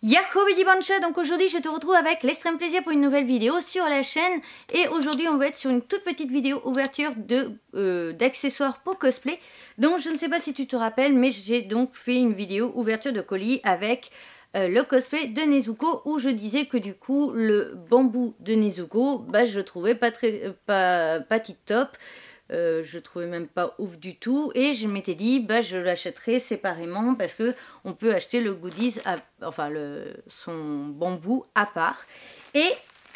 Yahoo Bancha, donc aujourd'hui je te retrouve avec l'extrême plaisir pour une nouvelle vidéo sur la chaîne. Et aujourd'hui on va être sur une toute petite vidéo ouverture euh, d'accessoires pour cosplay donc je ne sais pas si tu te rappelles mais j'ai donc fait une vidéo ouverture de colis avec euh, le cosplay de Nezuko où je disais que du coup le bambou de Nezuko bah, je le trouvais pas très euh, pas, pas tip top euh, je trouvais même pas ouf du tout. Et je m'étais dit bah je l'achèterai séparément parce que on peut acheter le goodies enfin son bambou à part. Et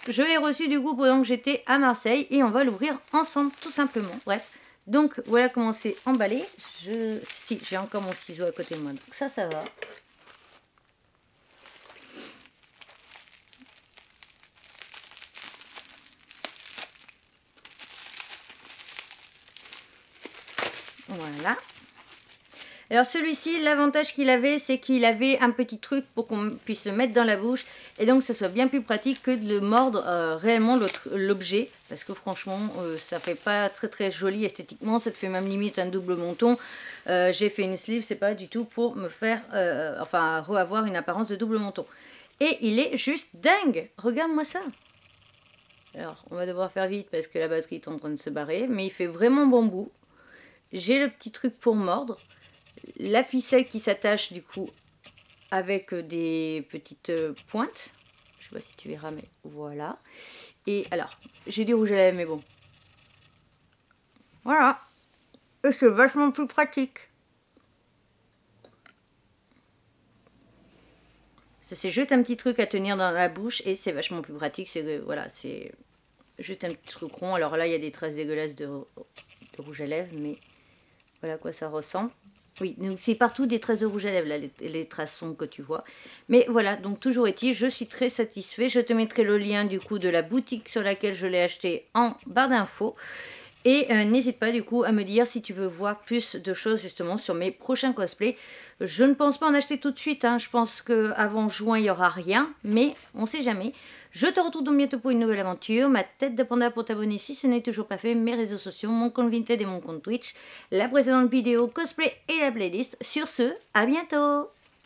je l'ai reçu du coup pendant que j'étais à Marseille et on va l'ouvrir ensemble tout simplement. Bref. Donc voilà comment c'est emballé. Je si j'ai encore mon ciseau à côté de moi. Donc ça ça va Voilà. Alors celui-ci, l'avantage qu'il avait, c'est qu'il avait un petit truc pour qu'on puisse le mettre dans la bouche et donc ça soit bien plus pratique que de le mordre euh, réellement l'objet parce que franchement euh, ça fait pas très très joli esthétiquement, ça te fait même limite un double menton. Euh, j'ai fait une sleeve, c'est pas du tout pour me faire, enfin avoir une apparence de double menton. Et il est juste dingue, regarde-moi ça. Alors on va devoir faire vite parce que la batterie est en train de se barrer, mais il fait vraiment bambou. J'ai le petit truc pour mordre. La ficelle qui s'attache du coup avec euh, des petites euh, pointes. Je sais pas si tu verras, mais voilà. Et alors, j'ai des rouges à lèvres, mais bon. Voilà. Et c'est vachement plus pratique. c'est juste un petit truc à tenir dans la bouche et c'est vachement plus pratique. C'est voilà, c'est juste un petit truc rond. Alors là, il y a des traces dégueulasses de, de rouge à lèvres, mais voilà à quoi ça ressemble. Oui, c'est partout des traces de rouge à lèvres, les, traces sombres que tu vois. Mais voilà, donc toujours est-il, je suis très satisfait. Je te mettrai le lien du coup de la boutique sur laquelle je l'ai acheté en barre d'infos. Et euh, n'hésite pas du coup à me dire si tu veux voir plus de choses justement sur mes prochains cosplays. Je ne pense pas en acheter tout de suite, hein. je pense qu'avant juin il n'y aura rien, mais on sait jamais. Je te retrouve donc bientôt pour une nouvelle aventure. Ma tête de panda pour t'abonner si ce n'est toujours pas fait. Mes réseaux sociaux, mon compte Vinted et mon compte Twitch. La précédente vidéo cosplay et la playlist. Sur ce, à bientôt